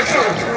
Cancel.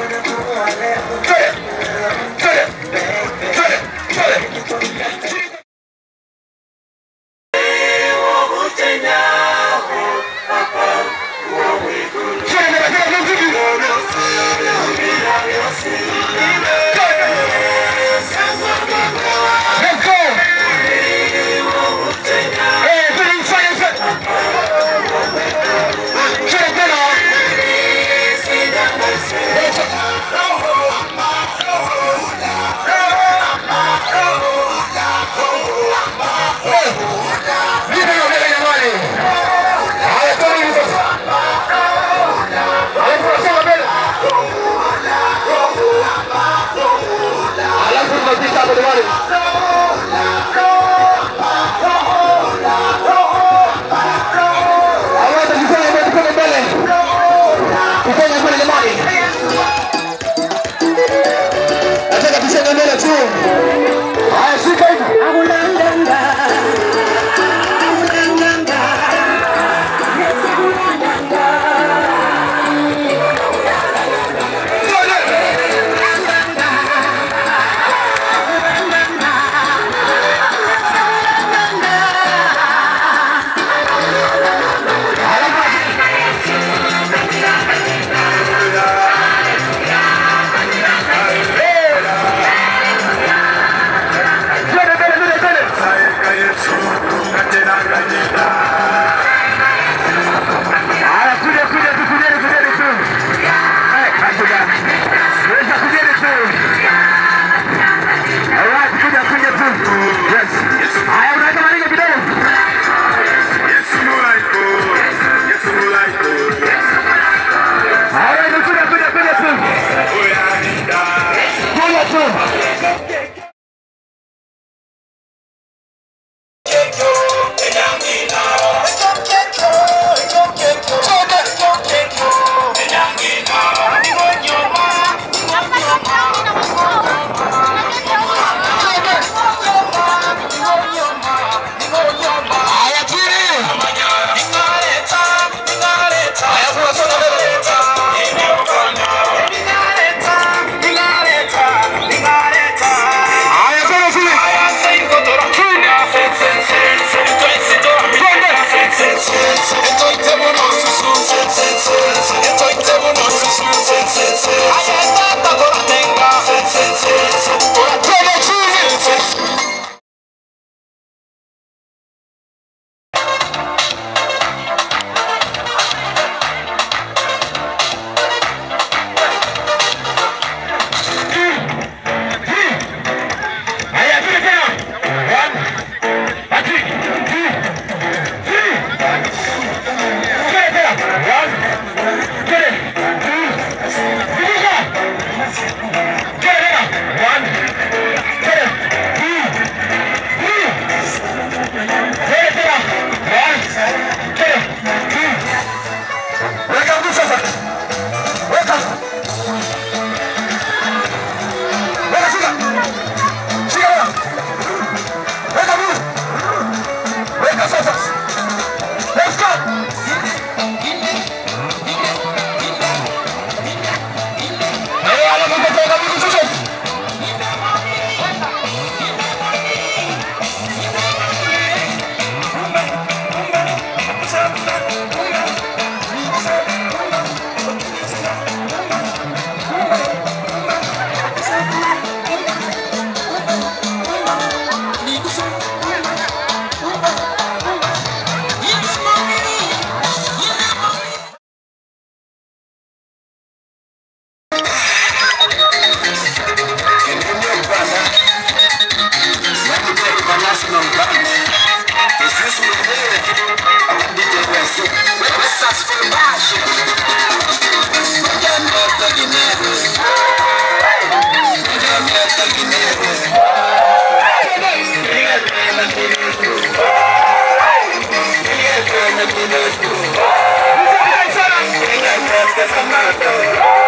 Sange